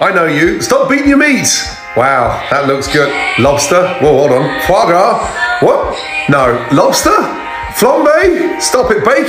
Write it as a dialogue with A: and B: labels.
A: I know you. Stop beating your meat. Wow, that looks good. Lobster. Whoa, hold on. Foie gras. What? No. Lobster? Flambe? Stop it. Bacon?